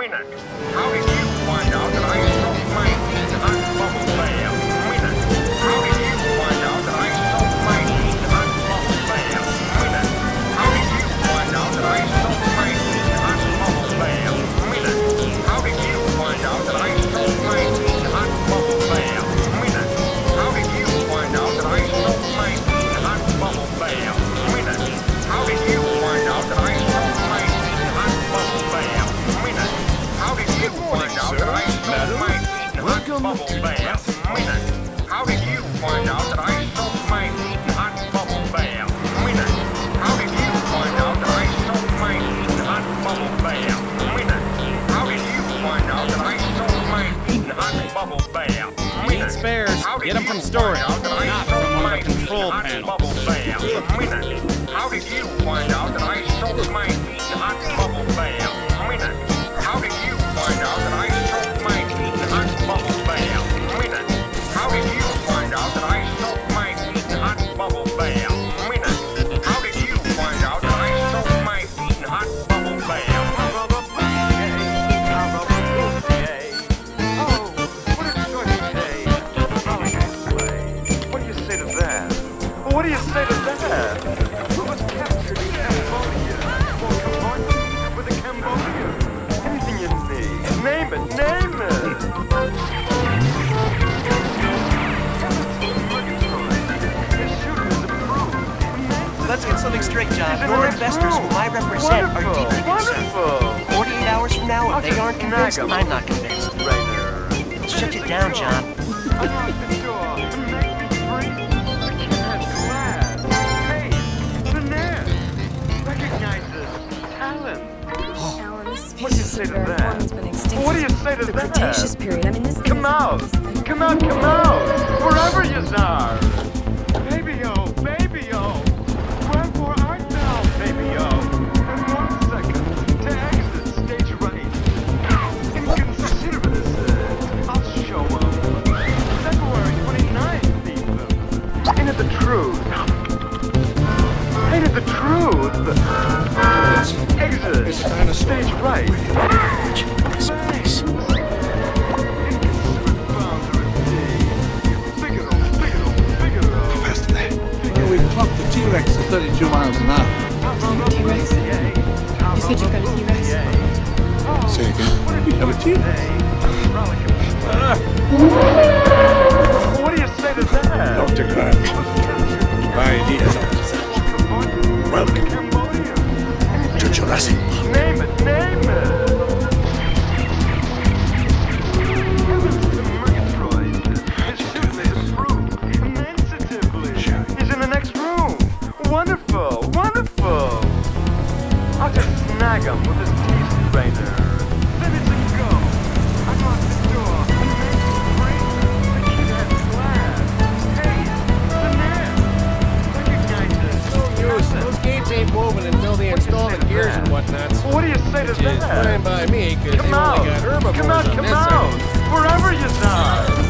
minute. How did you find out that I stopped playing that bubble player? great job. Your investors, who I represent, are deeply concerned. 48 hours from now, if they aren't convinced, I'm not convinced. Let's shut it down, John. What do you say to that? What do you say to the that? Cretaceous period. I mean, this come out! Come out, come out! Wherever you are! Welcome with this Peace Ranger. Let me go. I the door. And there's the brain. The kid has glass. Hey, the man. Recognize this. No use. Those gates ain't moving until they install the gears and whatnot. Well, what do you say to that? Which fine by me, because they out. only got herbivores Come out, come out. Wherever you are.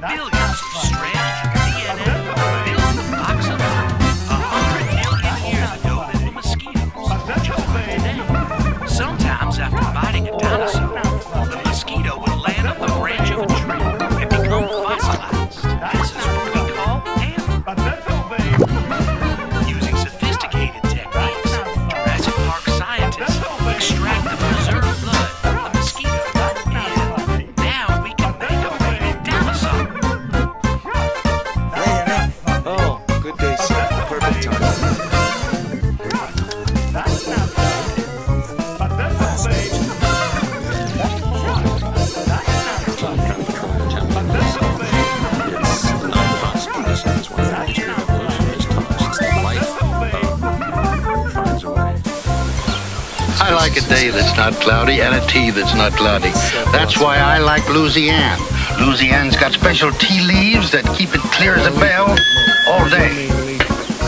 billion. Like a day that's not cloudy and a tea that's not cloudy. That's why I like Luzianne. Luzianne's got special tea leaves that keep it clear as a bell all day.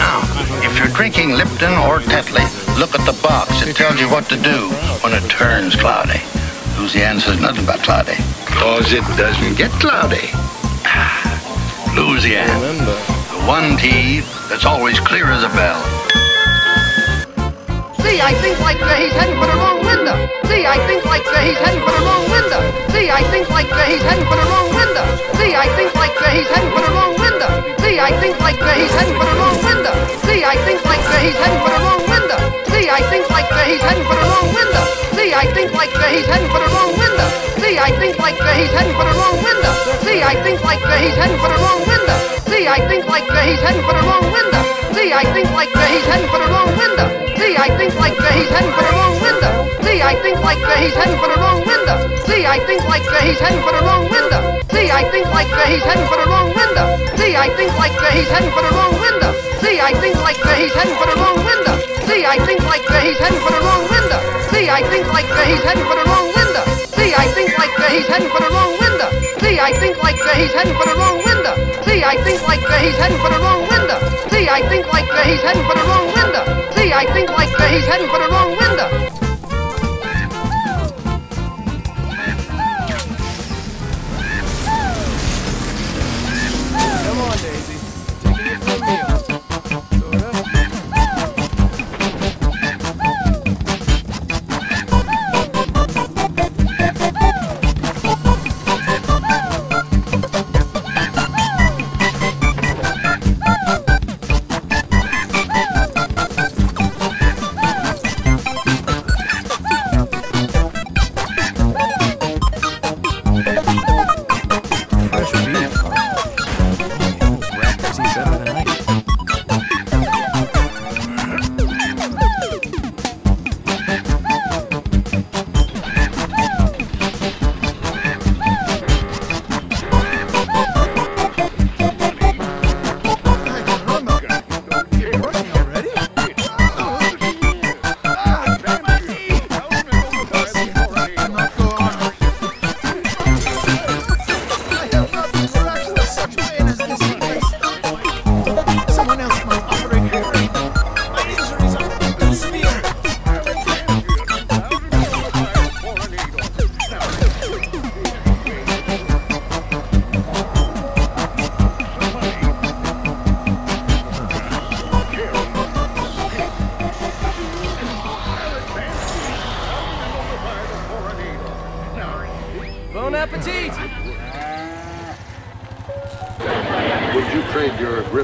Now, if you're drinking Lipton or Tetley, look at the box. It tells you what to do when it turns cloudy. Luzianne says nothing about cloudy. Cause it doesn't get cloudy. Ah, Luzianne. Remember. The one tea that's always clear as a bell. See, I think like uh, he's heading for the wrong window. See, I think like uh, he's heading for the wrong window. See, I think like uh, he's heading for the wrong window. See, I think like uh, he's heading for the wrong window. See, I think like uh, he's heading for the wrong window. See, I think like uh, he's heading for the wrong window. See, I think like uh, he's heading for the wrong window. See, I think like uh, he's heading for the wrong window. See, I think like uh, he's heading for the wrong window. See, I think like uh, he's heading for the wrong window. See, I think like uh, he's heading for the wrong window. See, I think like uh, he's heading for the wrong window. See, I think like uh, he's heading for the wrong window. See, I think like uh, he's heading for the wrong window. See, I think like uh, he's heading for the wrong window. See, I think like uh, he's heading for the wrong window. See, I think like uh, he's heading for the wrong window. See, I think like uh, he's heading for the wrong window. See, I think like uh, he's heading for the wrong window. See, I think like uh, he's heading for the wrong window. See, I think like uh, he's heading for the wrong window. See, I think like uh, he's heading for the wrong window. See, I think like uh, he's heading for the wrong window. See, I think like uh, he's heading for the wrong window. See, I think like uh, he's heading for the wrong window.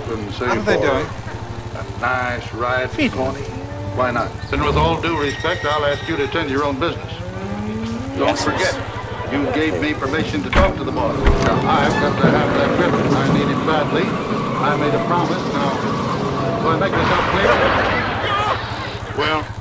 Your Griffin, say, How are they for doing? a nice ride to Coney? Why not? Then with all due respect, I'll ask you to attend your own business. Don't forget, you gave me permission to talk to the boss. Now, I've got to have that Griffin. I need it badly. I made a promise. Now, do I make myself clear? Well,